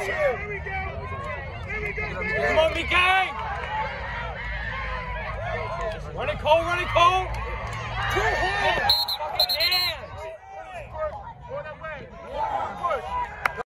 Here we go. Here we go. Come on, BK. Run it, cold, Run it, cold! Two hands. Fucking hands. Going that way.